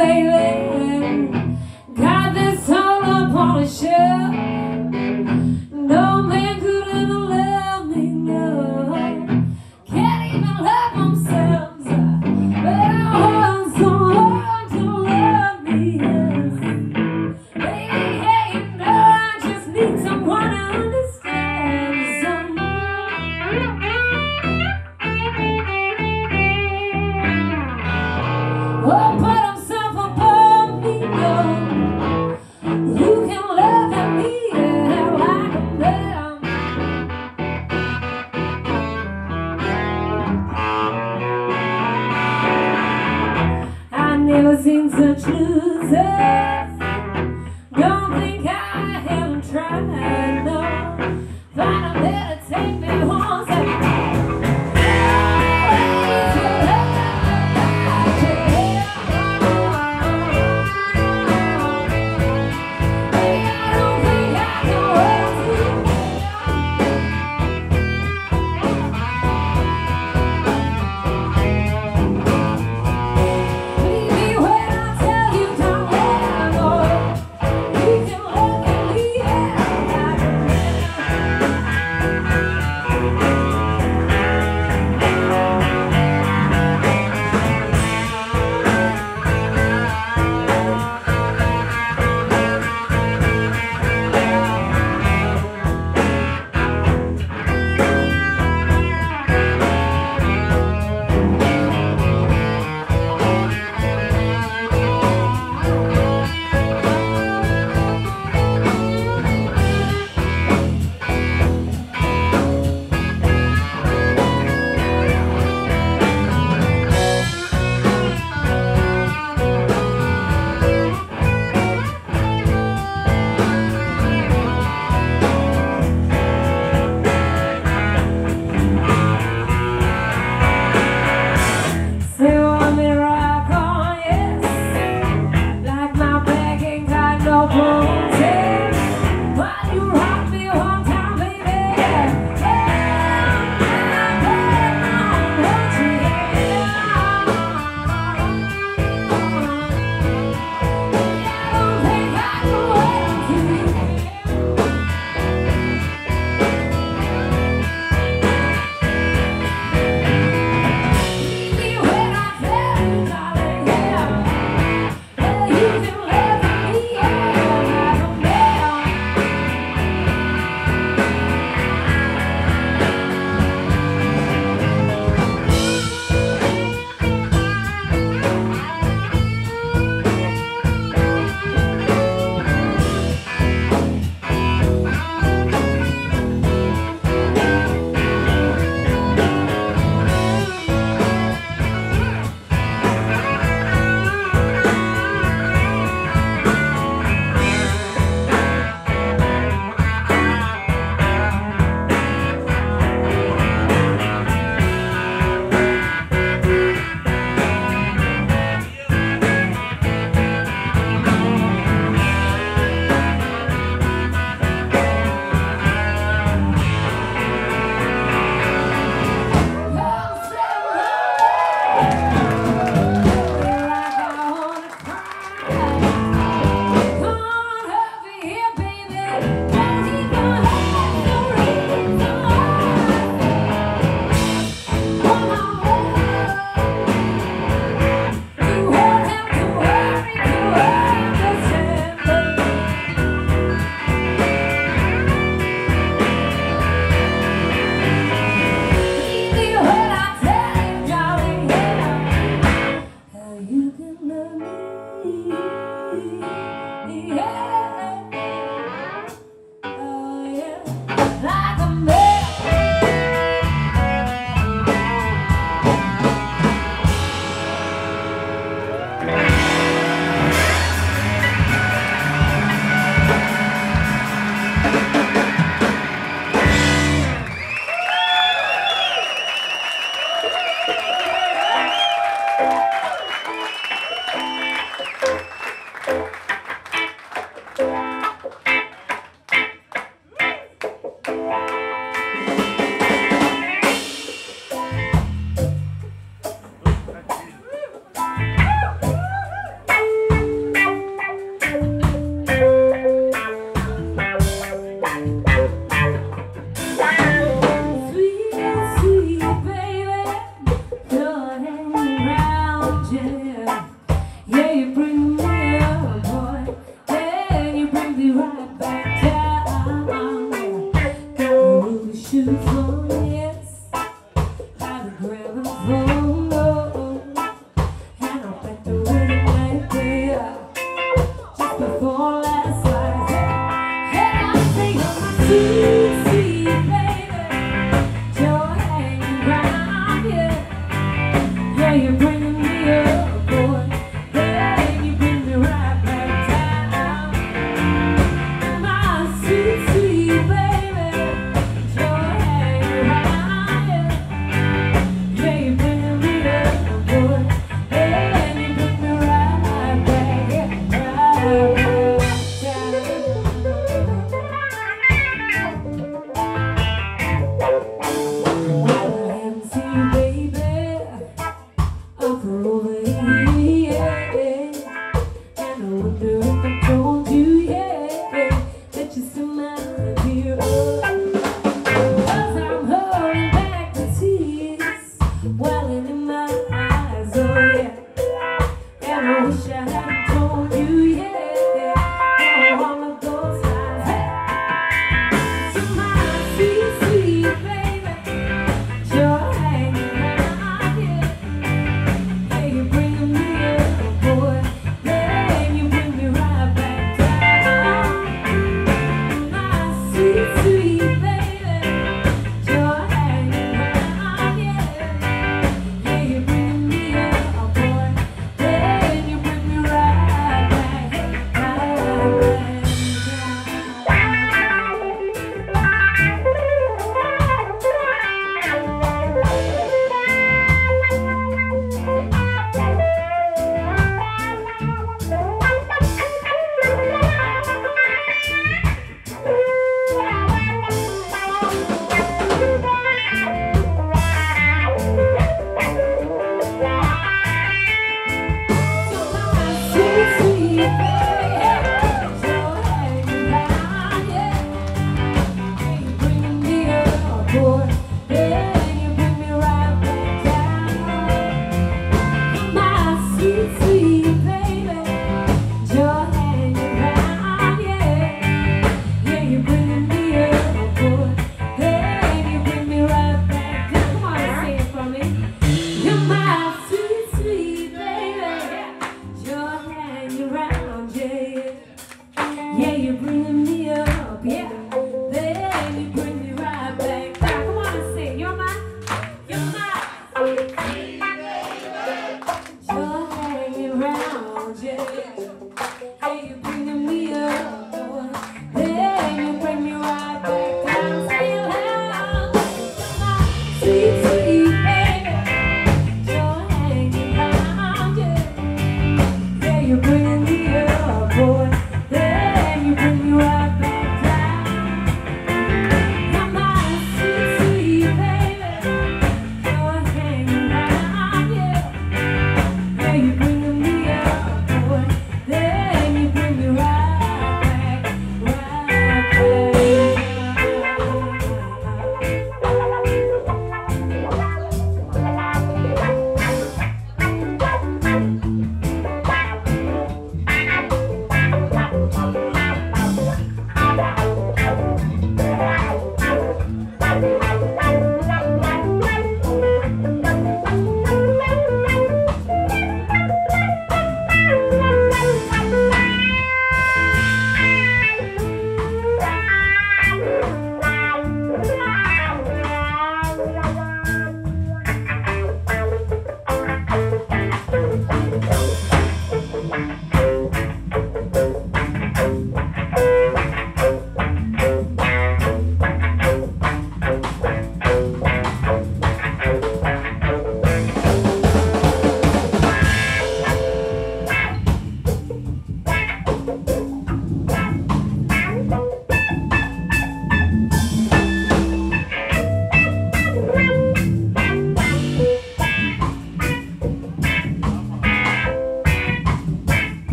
baby.